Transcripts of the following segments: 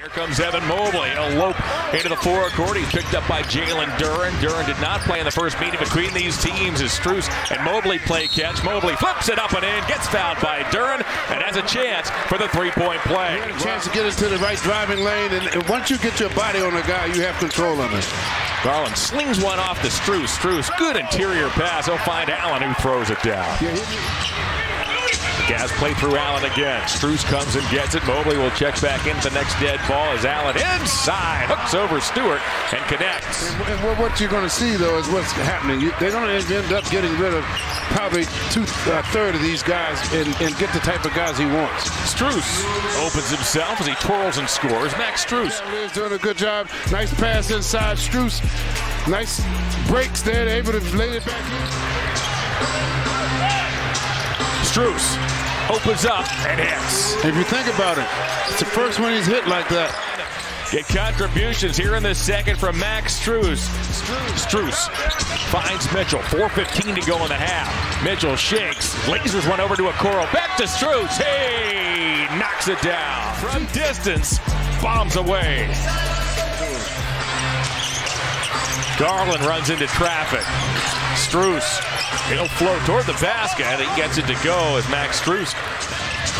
Here comes Evan Mobley. A lope into the forecourt. He's picked up by Jalen Duren. Duren did not play in the first meeting between these teams as Strus and Mobley play catch. Mobley flips it up and in, gets fouled by Duren, and has a chance for the three-point play. A chance to get into the right driving lane, and, once you get your body on a guy, you have control of it. Garland slings one off to Strus. Strus, good interior pass. He'll find Allen who throws it down. Yeah, Gas play through Allen again. Strus comes and gets it. Mobley will check back into the next dead ball as Allen inside hooks over Stewart and connects. and, and what you're going to see, though, is what's happening. You, they're going to end up getting rid of probably two uh, of these guys and, and get the type of guys he wants. Strus opens himself as he twirls and scores. Max Strus. Cavaliers doing a good job. Nice pass inside. Strus. Nice breaks there. They're able to lay it back in. Strus opens up and hits. If you think about it, it's the first one he's hit like that. Get contributions here in the second from Max Strus. Strus finds Mitchell. 4.15 to go in the half. Mitchell shakes, lasers one over to Okoro. Back to Strus. Hey, knocks it down. From distance, bombs away. Garland runs into traffic. Strus, he'll float toward the basket. He gets it to go as Max Strus.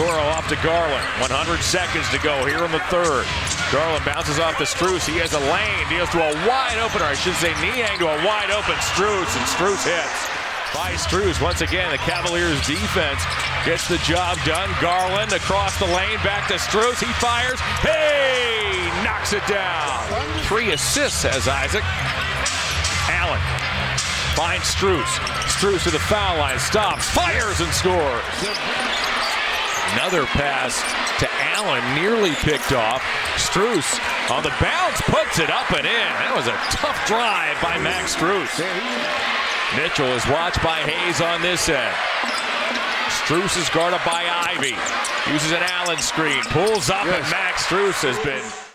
Okoro off to Garland. 100 seconds to go here in the third. Garland bounces off to Strus. He has a lane. Deals to a wide opener. I should say Niang to a wide open Strus, and Strus hits. By Strus, once again, the Cavaliers defense gets the job done. Garland across the lane, back to Strus. He fires. Hey! Knocks it down. Three assists, has Isaac. Allen finds Strus. Strus to the foul line, stops, fires, and scores. Another pass to Allen, nearly picked off. Strus on the bounce, puts it up and in. That was a tough drive by Max Strus. Mitchell is watched by Hayes on this end. Strus is guarded by Ivey. Uses an Allen screen, pulls up, and Max Strus has been